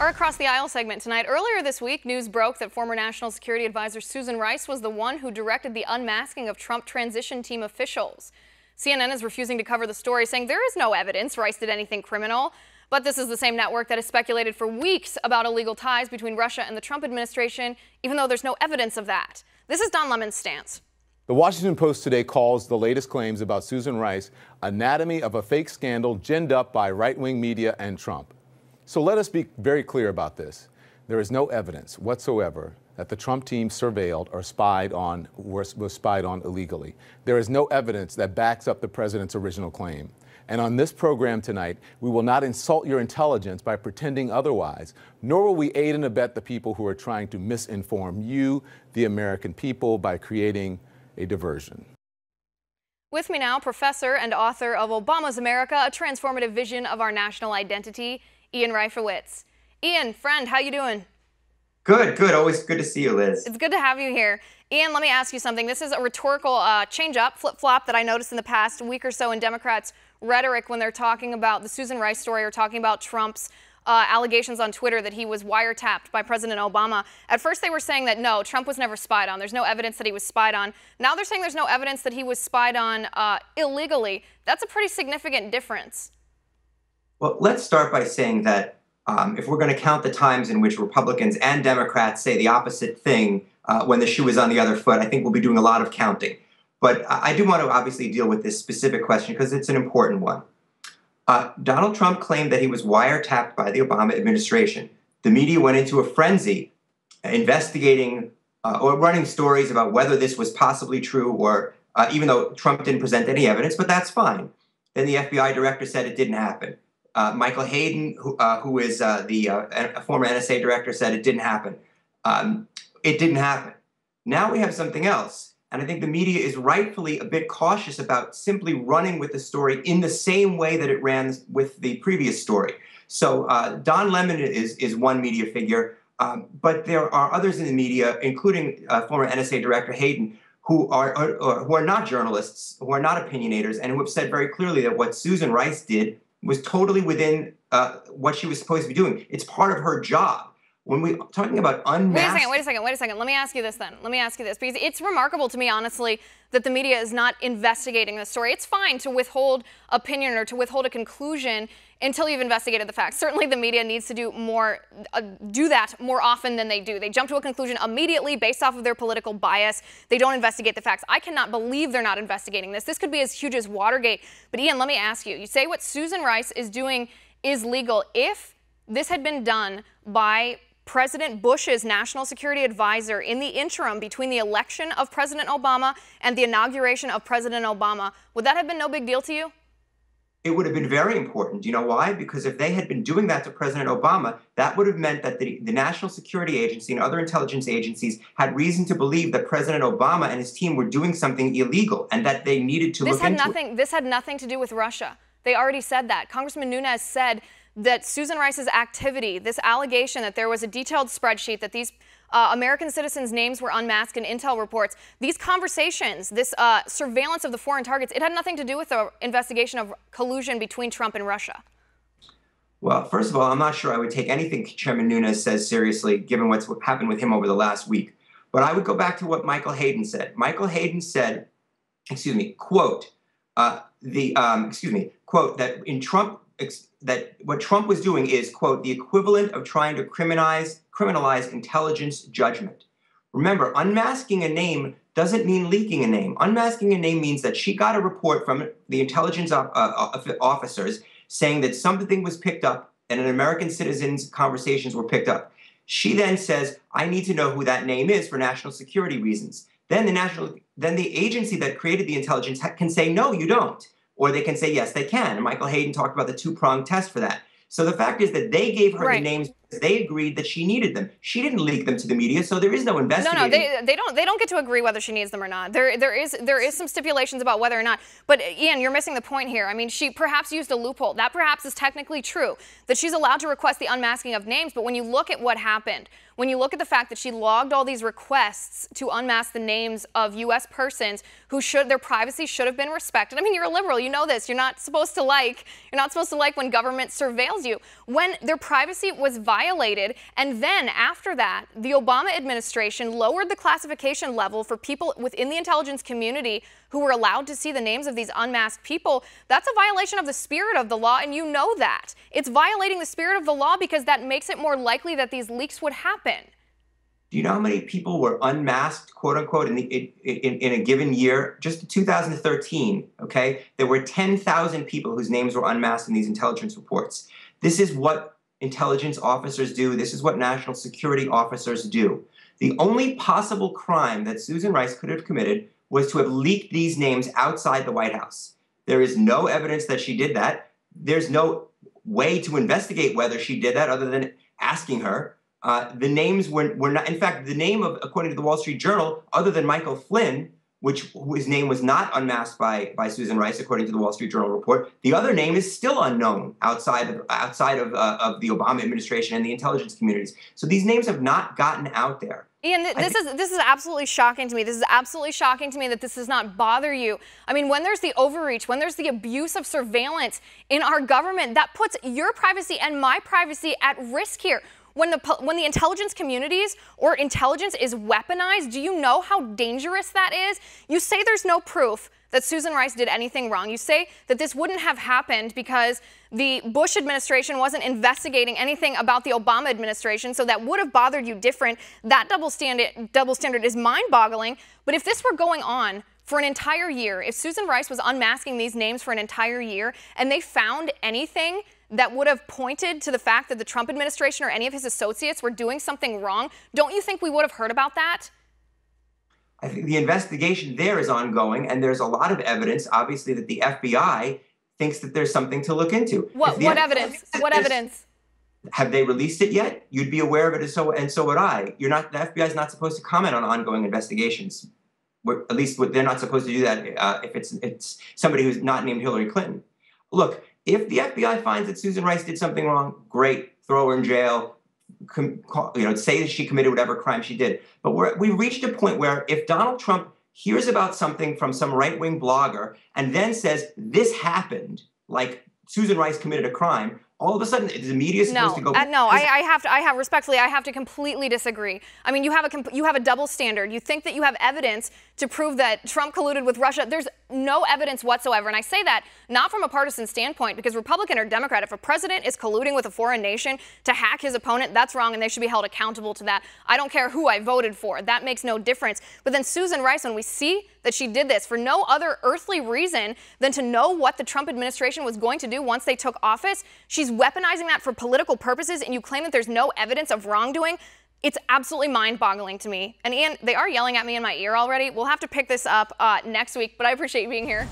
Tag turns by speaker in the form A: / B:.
A: Our Across the Aisle segment tonight. Earlier this week, news broke that former National Security Advisor Susan Rice was the one who directed the unmasking of Trump transition team officials. CNN is refusing to cover the story, saying there is no evidence Rice did anything criminal. But this is the same network that has speculated for weeks about illegal ties between Russia and the Trump administration, even though there's no evidence of that. This is Don Lemon's stance.
B: The Washington Post today calls the latest claims about Susan Rice anatomy of a fake scandal ginned up by right wing media and Trump. So let us be very clear about this. There is no evidence whatsoever that the Trump team surveilled or spied on was, was spied on illegally. There is no evidence that backs up the president's original claim. And on this program tonight, we will not insult your intelligence by pretending otherwise, nor will we aid and abet the people who are trying to misinform you, the American people, by creating a diversion.
A: With me now, professor and author of Obama's America, a transformative vision of our national identity, Ian Reifowitz. Ian, friend, how you doing?
C: Good, good. Always good to see you, Liz.
A: It's good to have you here. Ian, let me ask you something. This is a rhetorical uh, change-up, flip-flop that I noticed in the past week or so in Democrats' rhetoric when they're talking about the Susan Rice story or talking about Trump's uh, allegations on Twitter that he was wiretapped by President Obama. At first, they were saying that no, Trump was never spied on. There's no evidence that he was spied on. Now they're saying there's no evidence that he was spied on uh, illegally. That's a pretty significant difference.
C: Well, let's start by saying that um, if we're going to count the times in which Republicans and Democrats say the opposite thing uh, when the shoe is on the other foot, I think we'll be doing a lot of counting. But I do want to obviously deal with this specific question because it's an important one. Uh, Donald Trump claimed that he was wiretapped by the Obama administration. The media went into a frenzy investigating uh, or running stories about whether this was possibly true or uh, even though Trump didn't present any evidence, but that's fine. Then the FBI director said it didn't happen. Uh, Michael Hayden, who, uh, who is uh, the uh, former NSA director, said it didn't happen. Um, it didn't happen. Now we have something else. And I think the media is rightfully a bit cautious about simply running with the story in the same way that it ran with the previous story. So uh, Don Lemon is, is one media figure, um, but there are others in the media, including uh, former NSA Director Hayden, who are, are, who are not journalists, who are not opinionators, and who have said very clearly that what Susan Rice did was totally within uh, what she was supposed to be doing. It's part of her job. When we're talking about unmasked.
A: Wait a second. Wait a second. Wait a second. Let me ask you this then. Let me ask you this because it's remarkable to me, honestly, that the media is not investigating the story. It's fine to withhold opinion or to withhold a conclusion until you've investigated the facts. Certainly, the media needs to do more, uh, do that more often than they do. They jump to a conclusion immediately based off of their political bias. They don't investigate the facts. I cannot believe they're not investigating this. This could be as huge as Watergate. But Ian, let me ask you. You say what Susan Rice is doing is legal. If this had been done by President Bush's national security advisor in the interim between the election of President Obama and the inauguration of President Obama, would that have been no big deal to you?
C: It would have been very important. You know why? Because if they had been doing that to President Obama, that would have meant that the, the National Security Agency and other intelligence agencies had reason to believe that President Obama and his team were doing something illegal and that they needed to
A: this
C: look
A: had
C: into
A: nothing,
C: it.
A: This had nothing to do with Russia. They already said that. Congressman Nunes said that Susan Rice's activity, this allegation that there was a detailed spreadsheet that these uh, American citizens' names were unmasked in intel reports. These conversations, this uh, surveillance of the foreign targets, it had nothing to do with the investigation of collusion between Trump and Russia.
C: Well, first of all, I'm not sure I would take anything Chairman Nunes says seriously, given what's happened with him over the last week. But I would go back to what Michael Hayden said. Michael Hayden said, excuse me, quote, uh, the um, excuse me, quote that in Trump that what Trump was doing is quote the equivalent of trying to criminalize criminalize intelligence judgment. Remember, unmasking a name doesn't mean leaking a name. Unmasking a name means that she got a report from the intelligence uh, officers saying that something was picked up and an American citizen's conversations were picked up. She then says, "I need to know who that name is for national security reasons." Then the national then the agency that created the intelligence can say, "No, you don't." Or they can say, yes, they can. And Michael Hayden talked about the two pronged test for that. So the fact is that they gave her right. the names they agreed that she needed them. She didn't leak them to the media, so there is no investigation.
A: No, no, they, they don't they don't get to agree whether she needs them or not. There there is there is some stipulations about whether or not. But Ian, you're missing the point here. I mean, she perhaps used a loophole. That perhaps is technically true that she's allowed to request the unmasking of names. But when you look at what happened, when you look at the fact that she logged all these requests to unmask the names of U.S. persons who should their privacy should have been respected. I mean, you're a liberal, you know this. You're not supposed to like you're not supposed to like when government surveils you. When their privacy was violated violated. And then after that, the Obama administration lowered the classification level for people within the intelligence community who were allowed to see the names of these unmasked people. That's a violation of the spirit of the law, and you know that. It's violating the spirit of the law because that makes it more likely that these leaks would happen.
C: Do you know how many people were unmasked, quote unquote, in, the, in, in a given year? Just 2013, okay, there were 10,000 people whose names were unmasked in these intelligence reports. This is what intelligence officers do. This is what national security officers do. The only possible crime that Susan Rice could have committed was to have leaked these names outside the White House. There is no evidence that she did that. There's no way to investigate whether she did that other than asking her. Uh, the names were, were not, in fact, the name of, according to the Wall Street Journal, other than Michael Flynn, which his name was not unmasked by, by Susan Rice, according to the Wall Street Journal report, the other name is still unknown outside of, outside of, uh, of the Obama administration and the intelligence communities. So these names have not gotten out there.
A: Ian, th this is this is absolutely shocking to me. This is absolutely shocking to me that this does not bother you. I mean, when there's the overreach, when there's the abuse of surveillance in our government, that puts your privacy and my privacy at risk here. When the, when the intelligence communities or intelligence is weaponized, do you know how dangerous that is? You say there's no proof that Susan Rice did anything wrong. You say that this wouldn't have happened because the Bush administration wasn't investigating anything about the Obama administration, so that would have bothered you different. That double standard, double standard is mind-boggling. But if this were going on for an entire year, if Susan Rice was unmasking these names for an entire year and they found anything that would have pointed to the fact that the Trump administration or any of his associates were doing something wrong, don't you think we would have heard about that?
C: I think the investigation there is ongoing, and there's a lot of evidence, obviously, that the FBI thinks that there's something to look into.
A: What, what evidence? What evidence?
C: Have they released it yet? You'd be aware of it, and so and so would I. You're not. The FBI is not supposed to comment on ongoing investigations. We're, at least they're not supposed to do that uh, if it's it's somebody who's not named Hillary Clinton. Look, if the FBI finds that Susan Rice did something wrong, great, throw her in jail, com, you know, say that she committed whatever crime she did. But we're, we reached a point where if Donald Trump hears about something from some right-wing blogger and then says this happened, like Susan Rice committed a crime, all of a sudden the media is supposed
A: no,
C: to go.
A: Uh, no, I, I, have to. I have respectfully. I have to completely disagree. I mean, you have a you have a double standard. You think that you have evidence to prove that Trump colluded with Russia. There's no evidence whatsoever, and I say that not from a partisan standpoint, because Republican or Democrat, if a president is colluding with a foreign nation to hack his opponent, that's wrong, and they should be held accountable to that. I don't care who I voted for. That makes no difference. But then Susan Rice, when we see that she did this for no other earthly reason than to know what the Trump administration was going to do once they took office, she's weaponizing that for political purposes, and you claim that there's no evidence of wrongdoing. It's absolutely mind-boggling to me. And Ian, they are yelling at me in my ear already. We'll have to pick this up uh, next week, but I appreciate you being here.